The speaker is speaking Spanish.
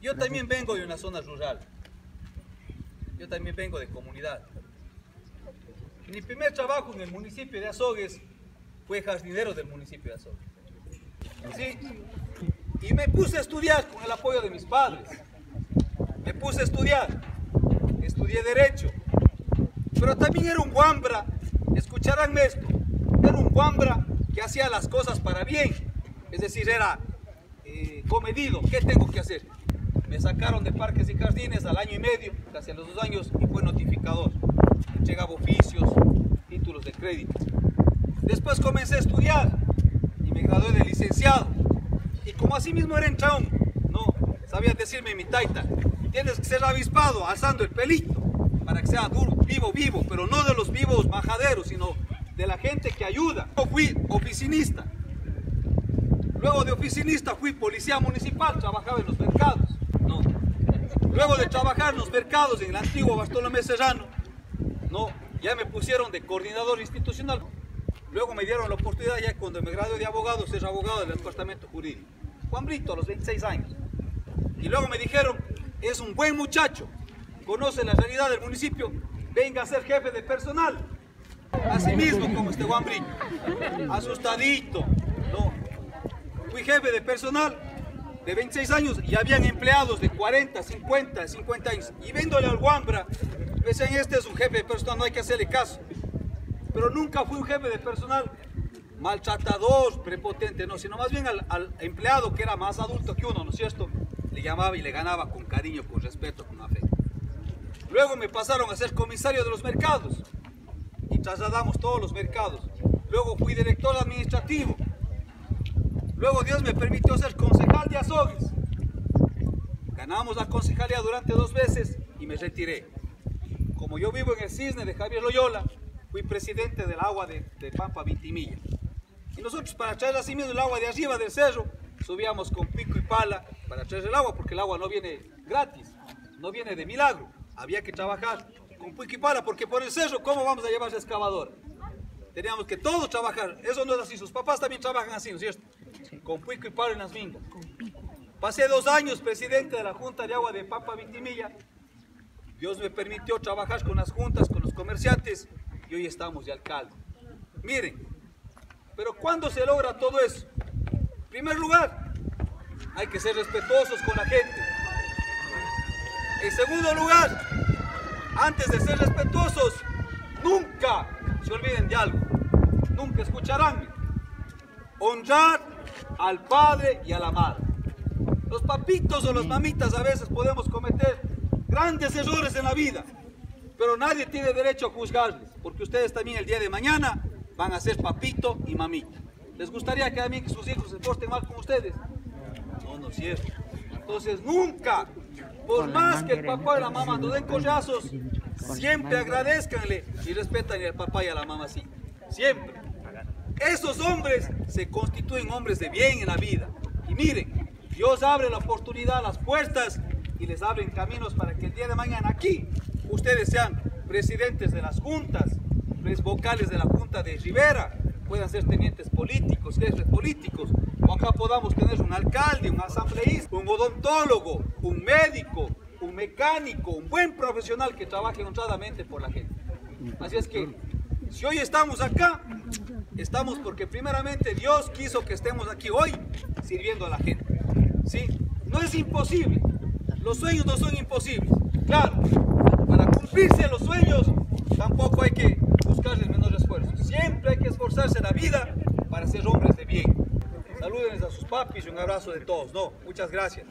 Yo también vengo de una zona rural. Yo también vengo de comunidad. Mi primer trabajo en el municipio de Azogues fue jardinero del municipio de Azogues. ¿Sí? Y me puse a estudiar con el apoyo de mis padres. Me puse a estudiar. Estudié Derecho. Pero también era un guambra, escucharán esto, era un guambra que hacía las cosas para bien. Es decir, era eh, comedido. ¿Qué tengo que hacer? Me sacaron de parques y jardines al año y medio, casi a los dos años, y fue notificador. Entregaba oficios, títulos de crédito. Después comencé a estudiar y me gradué de licenciado. Y como así mismo era entraón, no, sabía decirme mi taita, tienes que ser avispado, alzando el pelito, para que sea duro, vivo, vivo, pero no de los vivos majaderos, sino de la gente que ayuda. Yo fui oficinista. Luego de oficinista fui policía municipal, trabajaba en los mercados. No. Luego de trabajar en los mercados en el antiguo Bartolomé Serrano, no, ya me pusieron de coordinador institucional. Luego me dieron la oportunidad ya cuando me gradué de abogado, ser abogado del departamento jurídico. Juan Brito, a los 26 años. Y luego me dijeron, es un buen muchacho, conoce la realidad del municipio, venga a ser jefe de personal. Así mismo como este Juan Brito, asustadito. Fui jefe de personal de 26 años y habían empleados de 40, 50, 50 años. Y viéndole al Guambra, decían, este es un jefe de personal, no hay que hacerle caso. Pero nunca fui un jefe de personal maltratador, prepotente, no, sino más bien al, al, empleado que era más adulto que uno, ¿no es cierto? Le llamaba y le ganaba con cariño, con respeto, con afecto. Luego me pasaron a ser comisario de los mercados y trasladamos todos los mercados. Luego fui director administrativo. Luego Dios me permitió ser concejal de Azogues. Ganamos la concejalía durante dos veces y me retiré. Como yo vivo en el Cisne de Javier Loyola, fui presidente del agua de, Pampa Vintimilla. Y nosotros para traer así mismo el agua de arriba del cerro, subíamos con pico y pala para traer el agua, porque el agua no viene gratis, no viene de milagro. Había que trabajar con pico y pala, porque por el cerro, ¿cómo vamos a llevar esa excavadora? Teníamos que todos trabajar. Eso no es así. Sus papás también trabajan así, ¿no es cierto? Con pico y pala en las mingas. Pasé dos años presidente de la Junta de Agua de Pampa Vintimilla. Dios me permitió trabajar con las juntas, con los comerciantes, y hoy estamos de alcalde. Miren, pero ¿cuándo se logra todo eso? En primer lugar, hay que ser respetuosos con la gente. En segundo lugar, antes de ser respetuosos, nunca se olviden de algo. Nunca escucharán. Honrar al padre y a la madre. Los papitos o las mamitas a veces podemos cometer grandes errores en la vida, pero nadie tiene derecho a juzgarles, porque ustedes también el día de mañana van a ser papito y mamita. ¿Les gustaría que también que sus hijos se porten mal con ustedes? No, no es cierto. Entonces nunca, por más que el papá y la mamá nos den collazos, siempre agradezcanle y respetan al papá y a la mamá así. Siempre. Esos hombres se constituyen hombres de bien en la vida. Y miren, Dios abre la oportunidad, las puertas y les abren caminos para que el día de mañana aquí ustedes sean presidentes de las juntas, vocales de la Junta de Rivera, puedan ser tenientes políticos, jefes políticos, o acá podamos tener un alcalde, un asambleísta, un odontólogo, un médico, un mecánico, un buen profesional que trabaje honradamente por la gente. Así es que, si hoy estamos acá, estamos porque primeramente Dios quiso que estemos aquí hoy sirviendo a la gente. ¿Sí? No es imposible. Los sueños no son imposibles. Claro, para cumplirse los sueños tampoco hay que buscarles menos esfuerzo. Siempre hay que esforzarse la vida para ser hombres de bien. Salúdenles a sus papis y un abrazo de todos. No, muchas gracias.